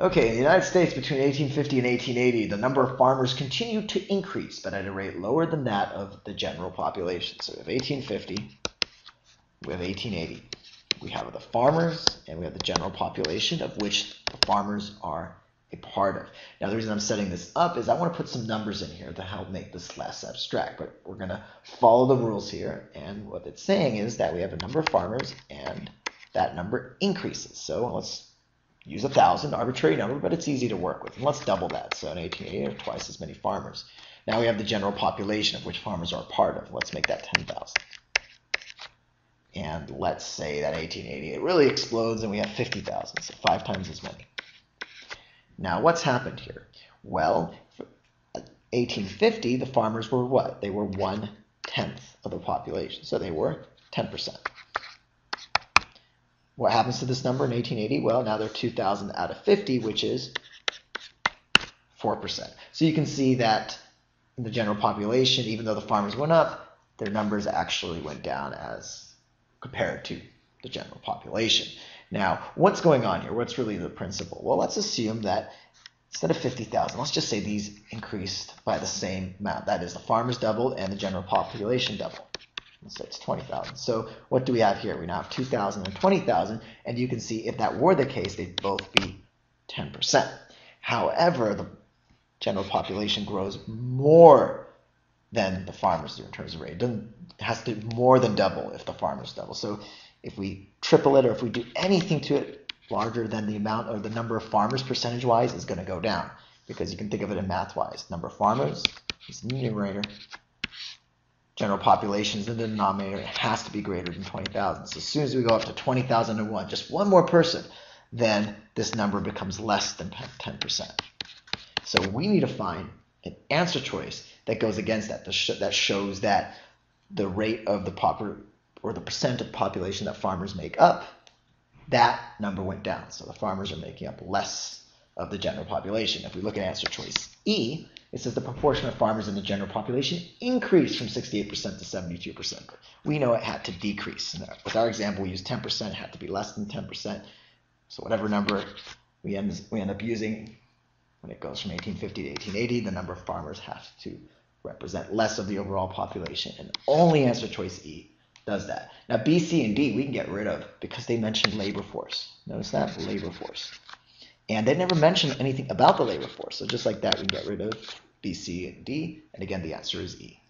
Okay, in the United States between 1850 and 1880, the number of farmers continued to increase, but at a rate lower than that of the general population. So we have 1850, we have 1880. We have the farmers and we have the general population, of which the farmers are a part of. Now, the reason I'm setting this up is I want to put some numbers in here to help make this less abstract, but we're going to follow the rules here. And what it's saying is that we have a number of farmers and that number increases. So let's use a thousand, arbitrary number, but it's easy to work with. And let's double that. So in 1880, twice as many farmers. Now we have the general population of which farmers are a part of. Let's make that 10,000. And let's say that 1880, it really explodes and we have 50,000, so five times as many. Now, what's happened here? Well, 1850, the farmers were what? They were one tenth of the population, so they were 10%. What happens to this number in 1880? Well, now they're 2,000 out of 50, which is 4%. So you can see that in the general population, even though the farmers went up, their numbers actually went down as compared to the general population. Now, what's going on here? What's really the principle? Well, let's assume that instead of 50,000, let's just say these increased by the same amount. That is, the farmers doubled and the general population doubled. Let's it's 20,000. So what do we have here? We now have 2,000 and 20,000, and you can see if that were the case, they'd both be 10%. However, the general population grows more than the farmers do in terms of rate. It has to more than double if the farmers double. So if we triple it or if we do anything to it larger than the amount or the number of farmers percentage wise is going to go down because you can think of it in math wise. Number of farmers is the numerator. General population is in the denominator. Has to be greater than 20,000. So as soon as we go up to 20,001, just one more person, then this number becomes less than 10%. So we need to find an answer choice that goes against that, that shows that the rate of the proper or the percent of population that farmers make up, that number went down. So the farmers are making up less of the general population. If we look at answer choice E, it says the proportion of farmers in the general population increased from 68% to 72%. We know it had to decrease. With our example, we use 10%, it had to be less than 10%. So whatever number we end, we end up using when it goes from 1850 to 1880, the number of farmers has to represent less of the overall population. And only answer choice E does that. Now, B, C, and D we can get rid of because they mentioned labor force. Notice that? Labor force. And they never mention anything about the labor force. So just like that, we get rid of B, C, and D. And again, the answer is E.